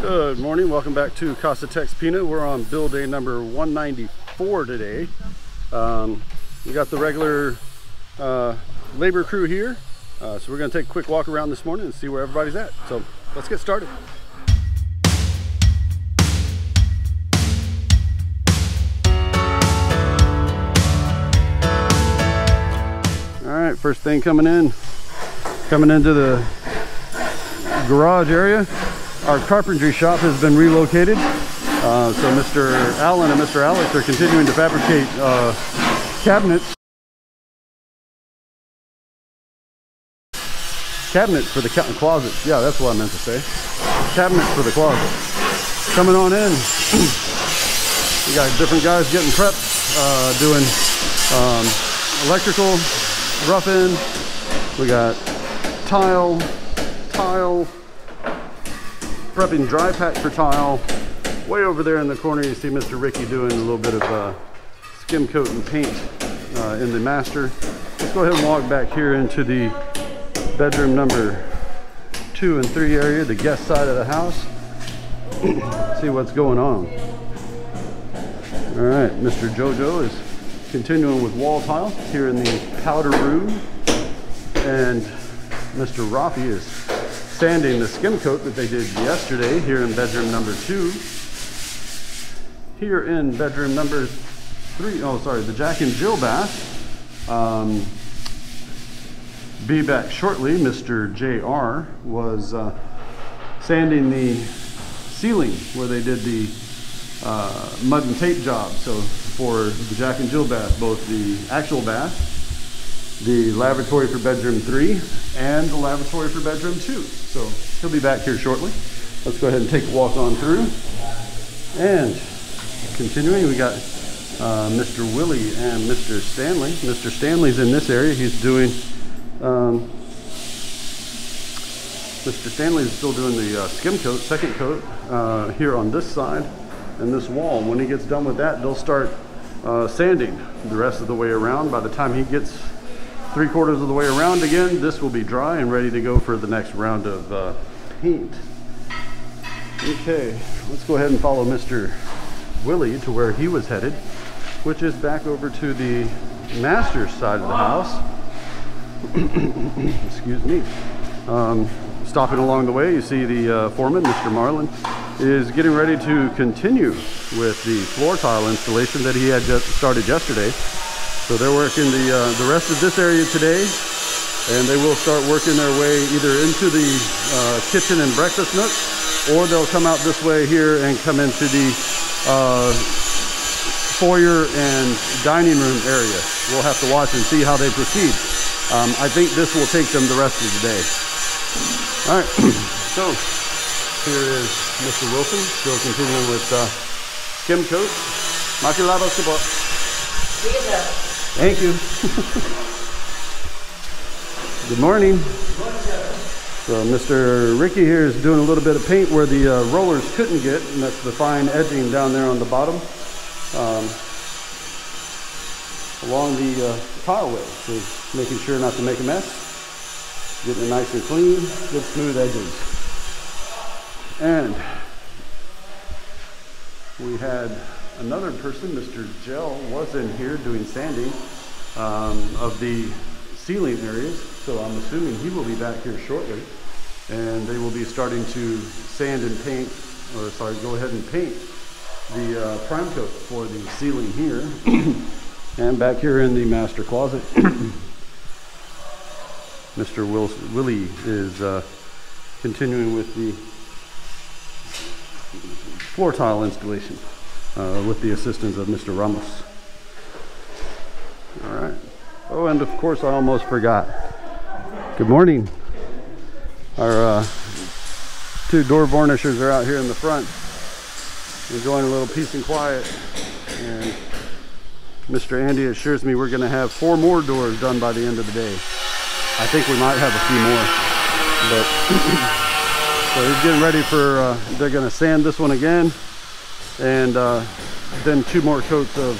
Good morning, welcome back to Casa TexPina. We're on build day number 194 today. Um, we got the regular uh, labor crew here. Uh, so we're gonna take a quick walk around this morning and see where everybody's at. So let's get started. All right, first thing coming in, coming into the garage area. Our carpentry shop has been relocated. Uh, so Mr. Allen and Mr. Alex are continuing to fabricate uh, cabinets. Cabinets for the ca closets. Yeah, that's what I meant to say. Cabinets for the closet. Coming on in. we got different guys getting prepped, uh, doing um, electrical, rough-in. We got tile, tile, prepping dry patch for tile. Way over there in the corner, you see Mr. Ricky doing a little bit of uh, skim coat and paint uh, in the master. Let's go ahead and walk back here into the bedroom number two and three area, the guest side of the house. see what's going on. All right, Mr. Jojo is continuing with wall tile here in the powder room. And Mr. Rafi is sanding the skim coat that they did yesterday here in bedroom number two. Here in bedroom number three, oh sorry, the Jack and Jill bath. Um, be back shortly. Mr. JR was uh, sanding the ceiling where they did the uh, mud and tape job. So for the Jack and Jill bath, both the actual bath, the lavatory for bedroom three, and the lavatory for bedroom two. So he'll be back here shortly. Let's go ahead and take a walk on through. And continuing, we got uh, Mr. Willie and Mr. Stanley. Mr. Stanley's in this area. He's doing, um, Mr. Stanley is still doing the uh, skim coat, second coat, uh, here on this side and this wall. When he gets done with that, they'll start uh, sanding the rest of the way around. By the time he gets three quarters of the way around again, this will be dry and ready to go for the next round of uh, paint. Okay, let's go ahead and follow Mr. Willie to where he was headed, which is back over to the master's side of the house. Excuse me. Um, stopping along the way, you see the uh, foreman, Mr. Marlin, is getting ready to continue with the floor tile installation that he had just started yesterday. So they're working the, uh, the rest of this area today, and they will start working their way either into the uh, kitchen and breakfast nook, or they'll come out this way here and come into the uh, foyer and dining room area. We'll have to watch and see how they proceed. Um, I think this will take them the rest of the day. All right, so here is Mr. Wilson, still continuing with uh, skim coat. Makilaba support. Thank you. Good morning. So Mr. Ricky here is doing a little bit of paint where the uh, rollers couldn't get, and that's the fine edging down there on the bottom. Um, along the uh, tile way, so making sure not to make a mess. Getting it nice and clean, good smooth edges. And we had another person, Mr. Gel, was in here doing sanding um, of the ceiling areas. So I'm assuming he will be back here shortly. And they will be starting to sand and paint, or sorry, go ahead and paint the uh, prime coat for the ceiling here. and back here in the master closet, Mr. Willie is uh, continuing with the floor tile installation uh, with the assistance of Mr. Ramos. All right. Oh, and of course, I almost forgot. Good morning. Our uh, two door varnishers are out here in the front, enjoying a little peace and quiet. And Mr. Andy assures me we're going to have four more doors done by the end of the day. I think we might have a few more, but so he's getting ready for. Uh, they're going to sand this one again, and uh, then two more coats of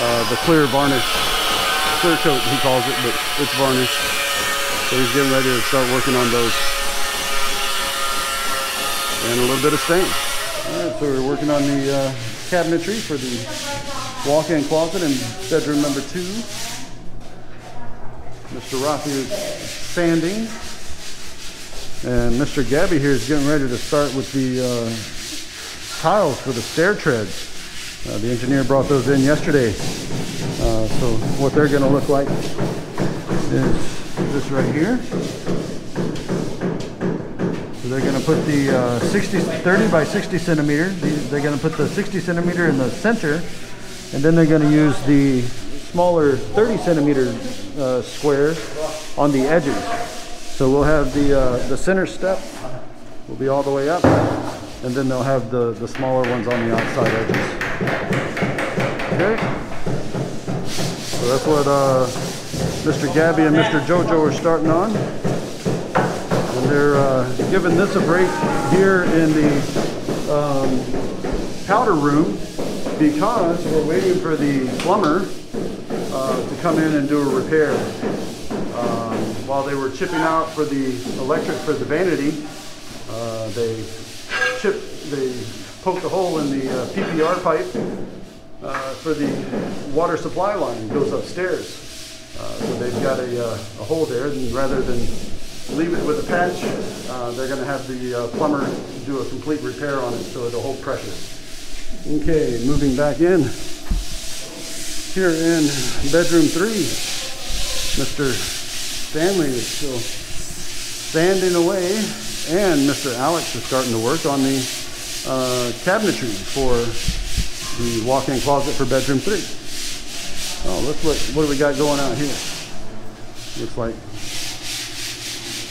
uh, the clear varnish, clear coat he calls it, but it's varnish. So he's getting ready to start working on those. And a little bit of stain. All right, so we're working on the uh, cabinetry for the walk-in closet in bedroom number two. Mr. Roth is sanding. And Mr. Gabby here is getting ready to start with the uh, tiles for the stair treads. Uh, the engineer brought those in yesterday. Uh, so what they're going to look like is this right here. So they're going to put the uh, 60, 30 by 60 centimeter. They're going to put the 60 centimeter in the center, and then they're going to use the smaller 30 centimeter uh, square on the edges. So we'll have the uh, the center step will be all the way up, and then they'll have the the smaller ones on the outside edges. Okay. So that's what uh, Mr. Gabby and Mr. Jojo are starting on And they're uh, giving this a break here in the um, powder room because we're waiting for the plumber uh, to come in and do a repair. Um, while they were chipping out for the electric for the vanity, uh, they chipped, they poked a hole in the uh, PPR pipe uh, for the water supply line goes upstairs. Uh, so they've got a, uh, a hole there, and rather than leave it with a patch. Uh, they're going to have the plumber do a complete repair on it so it'll hold pressure. Okay, moving back in. Here in bedroom three, Mr. Stanley is still sanding away and Mr. Alex is starting to work on the uh, cabinetry for the walk-in closet for bedroom three. Oh, let's look what, do we got going out here? Looks like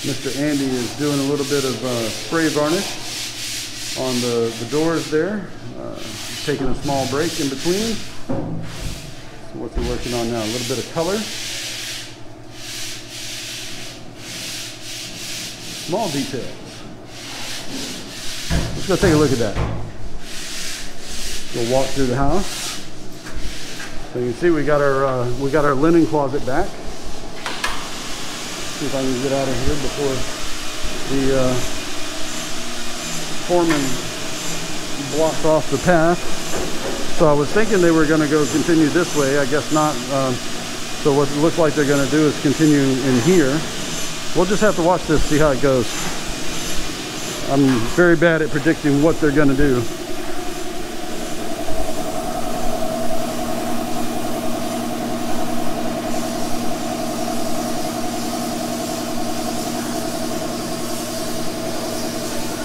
Mr. Andy is doing a little bit of uh, spray varnish on the, the doors there. Uh, taking a small break in between. So what's he working on now? A little bit of color. Small details. Let's go take a look at that. We'll walk through the house. So you can see we got our uh, we got our linen closet back see if I can get out of here before the uh, foreman blocks off the path. So I was thinking they were going to go continue this way. I guess not. Um, so what it looks like they're going to do is continue in here. We'll just have to watch this, see how it goes. I'm very bad at predicting what they're going to do.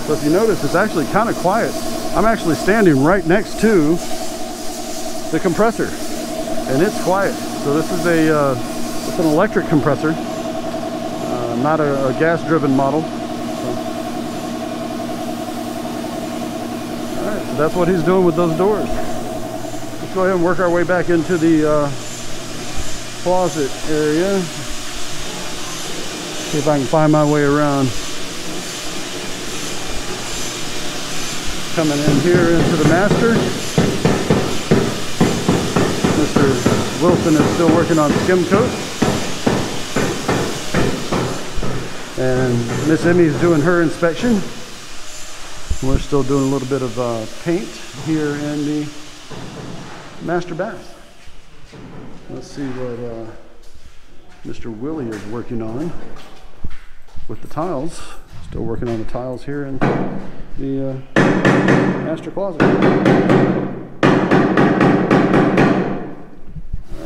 So if you notice, it's actually kind of quiet. I'm actually standing right next to the compressor and it's quiet. So this is a, uh, it's an electric compressor, uh, not a, a gas driven model. So. All right, so that's what he's doing with those doors. Let's go ahead and work our way back into the uh, closet area. See if I can find my way around. coming in here into the master. Mr. Wilson is still working on skim coat. And Miss Emie's doing her inspection. We're still doing a little bit of uh, paint here in the master bath. Let's see what uh, Mr. Willie is working on with the tiles. Still working on the tiles here in the uh, master closet.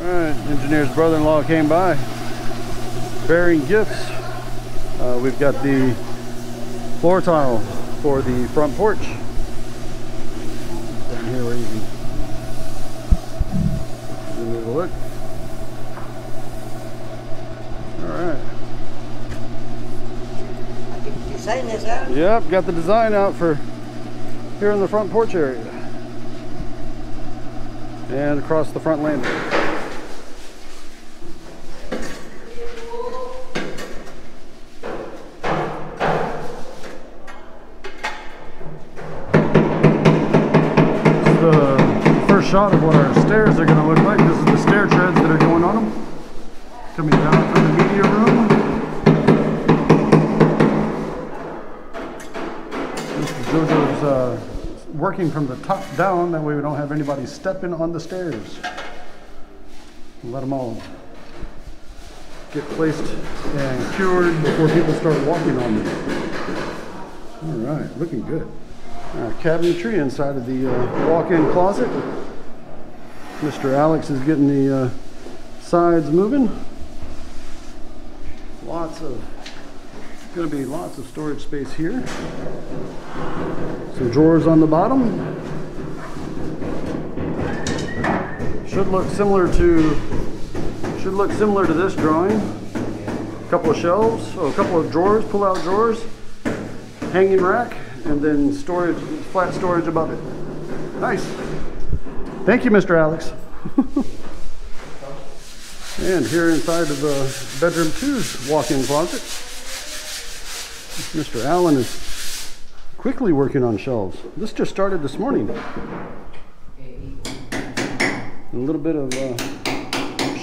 Alright, engineer's brother-in-law came by bearing gifts. Uh, we've got the floor tile for the front porch. Down here where you can give a look. Alright. design this out? Yep, got the design out for here in the front porch area. And across the front landing. Shot of what our stairs are going to look like. This is the stair treads that are going on them. Coming down from the media room. Mr. Jojo's uh, working from the top down, that way we don't have anybody stepping on the stairs. Let them all get placed and cured before people start walking on them. All right, looking good. Our cabinetry inside of the uh, walk-in closet. Mr. Alex is getting the uh, sides moving. Lots of, gonna be lots of storage space here. Some drawers on the bottom. Should look similar to, should look similar to this drawing. A couple of shelves, oh, a couple of drawers, pull-out drawers, hanging rack, and then storage, flat storage above it. Nice. Thank you, Mr. Alex. and here inside of the bedroom two's walk-in closet, Mr. Allen is quickly working on shelves. This just started this morning. A little bit of uh,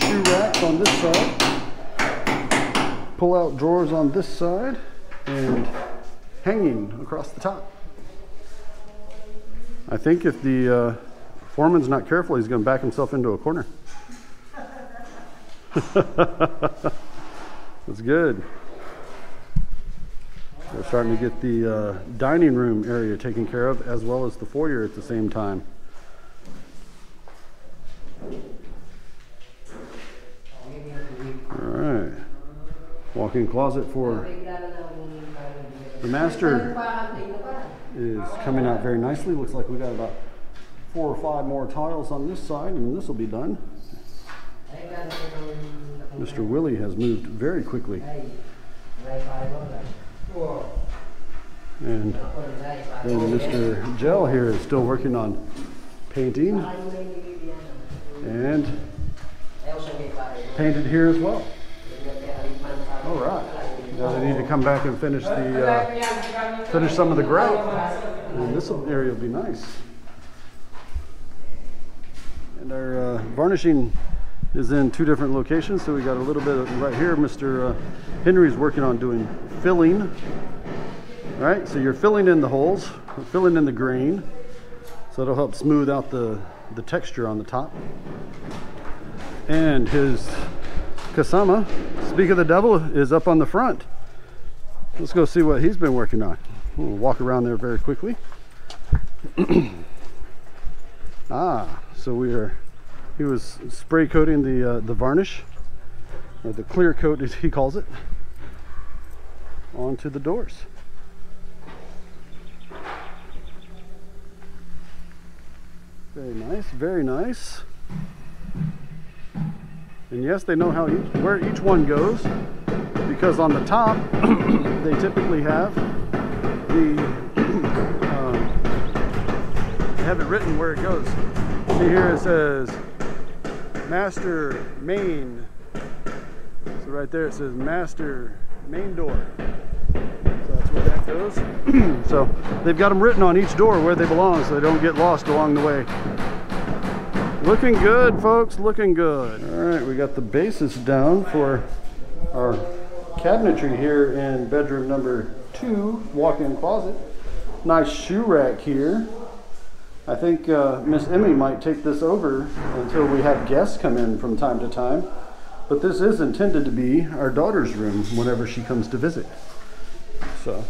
shoe racks on this side, pull-out drawers on this side, and hanging across the top. I think if the uh, foreman's not careful, he's going to back himself into a corner. That's good. We're starting to get the uh, dining room area taken care of as well as the foyer at the same time. All right. Walk-in closet for the master is coming out very nicely. Looks like we got about four or five more tiles on this side and this will be done. Mr. Willie has moved very quickly. And then Mr. Gel here is still working on painting and painted here as well. All right. Now they need to come back and finish the uh, finish some of the grout. And this area will be nice. And our uh, varnishing is in two different locations. So we got a little bit of, right here. Mr. Uh, Henry's working on doing filling. All right, so you're filling in the holes, filling in the grain. So it'll help smooth out the, the texture on the top. And his Kasama, speak of the devil, is up on the front. Let's go see what he's been working on. We'll walk around there very quickly. ah, so we are, he was spray coating the, uh, the varnish, or the clear coat as he calls it, onto the doors. Very nice, very nice. And yes, they know how each, where each one goes because on the top they typically have the have it written where it goes. See here it says master main. So right there it says master main door. So that's where that goes. so they've got them written on each door where they belong so they don't get lost along the way. Looking good, folks, looking good. All right, we got the bases down for our cabinetry here in bedroom number two, walk-in closet. Nice shoe rack here. I think uh, Miss Emie might take this over until we have guests come in from time to time. But this is intended to be our daughter's room whenever she comes to visit. So,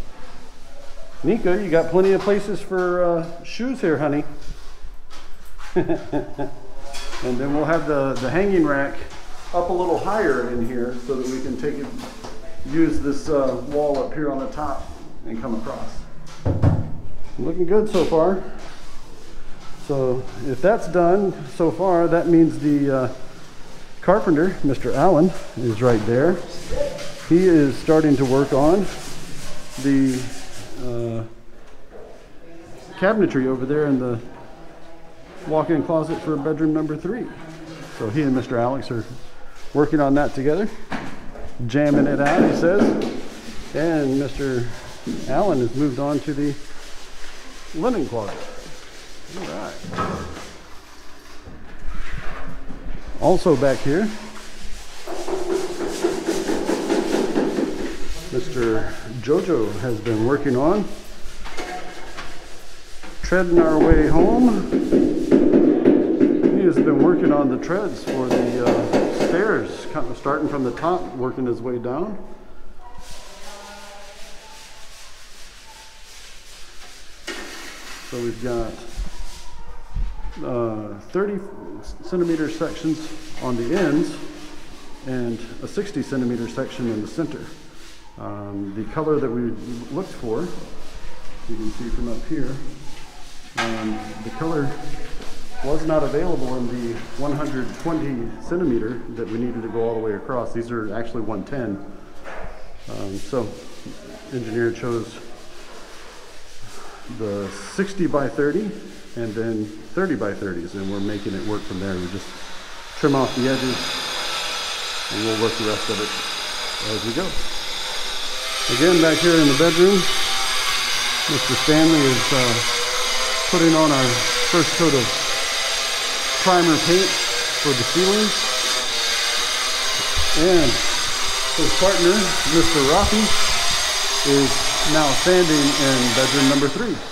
Nika, you got plenty of places for uh, shoes here, honey. And then we'll have the, the hanging rack up a little higher in here so that we can take it, use this uh, wall up here on the top and come across. Looking good so far. So if that's done so far, that means the uh, carpenter, Mr. Allen, is right there. He is starting to work on the uh, cabinetry over there in the walk-in closet for bedroom number three. So he and Mr. Alex are working on that together, jamming it out, he says. And Mr. Allen has moved on to the linen closet. All right. Also back here, Mr. Jojo has been working on treading our way home. He has been working on the treads for the uh, stairs, kind of starting from the top, working his way down. So we've got uh, 30 centimeter sections on the ends and a 60 centimeter section in the center. Um, the color that we looked for, you can see from up here, um, the color was not available in the 120 centimeter that we needed to go all the way across. These are actually 110. Um, so engineer chose the 60 by 30 and then 30 by 30s and we're making it work from there. We just trim off the edges and we'll work the rest of it as we go. Again, back here in the bedroom, Mr. Stanley is uh, putting on our first coat of primer paint for the ceilings. And his partner, Mr. Rafi, is now sanding in bedroom number three.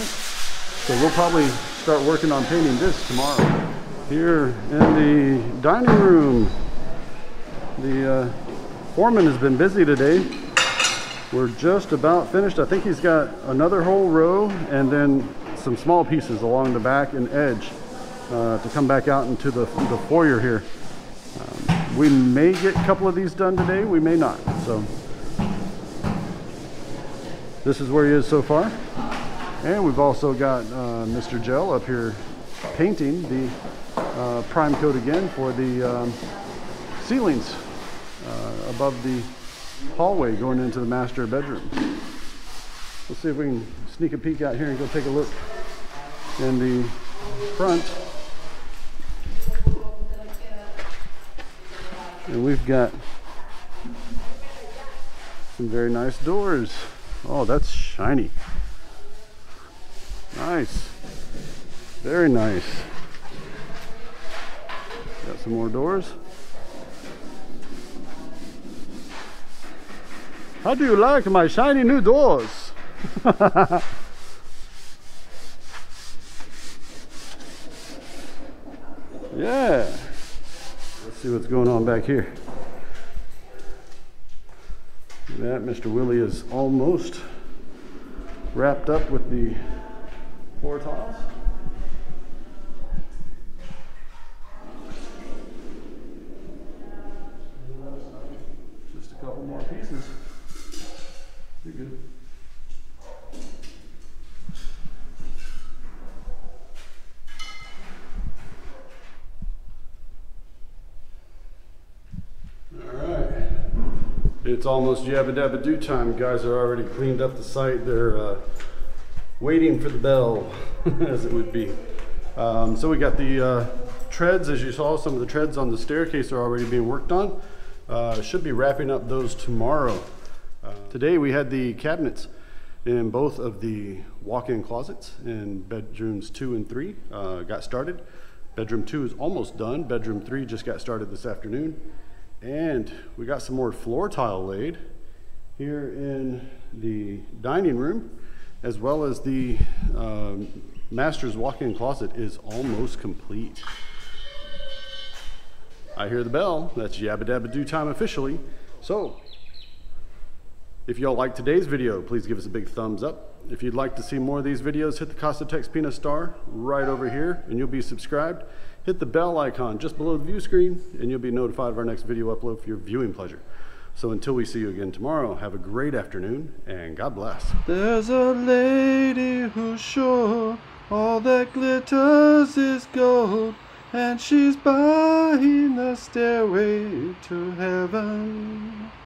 So we'll probably start working on painting this tomorrow. Here in the dining room, the uh, foreman has been busy today. We're just about finished. I think he's got another whole row and then some small pieces along the back and edge uh, to come back out into the, the foyer here. Um, we may get a couple of these done today, we may not. So this is where he is so far. And we've also got uh, Mr. Gel up here painting the uh, prime coat again for the um, ceilings uh, above the hallway going into the master bedroom. Let's see if we can sneak a peek out here and go take a look in the front. And we've got some very nice doors. Oh, that's shiny. Nice. Very nice. Got some more doors. How do you like my shiny new doors? yeah. Let's see what's going on back here. That Mr. Willie is almost wrapped up with the floor tiles. Just a couple more pieces. You're good. It's almost Yabba Dabba Do time. Guys are already cleaned up the site. They're uh, waiting for the bell, as it would be. Um, so we got the uh, treads, as you saw, some of the treads on the staircase are already being worked on. Uh, should be wrapping up those tomorrow. Uh, today we had the cabinets in both of the walk-in closets in bedrooms two and three uh, got started. Bedroom two is almost done. Bedroom three just got started this afternoon. And we got some more floor tile laid here in the dining room, as well as the um, master's walk-in closet is almost complete. I hear the bell. That's Yabba Dabba Do time officially. So, if y'all like today's video, please give us a big thumbs up. If you'd like to see more of these videos, hit the Casa Tex TexPina star right over here and you'll be subscribed. Hit the bell icon just below the view screen and you'll be notified of our next video upload for your viewing pleasure. So until we see you again tomorrow, have a great afternoon and God bless. There's a lady who's sure all that glitters is gold and she's buying the stairway to heaven.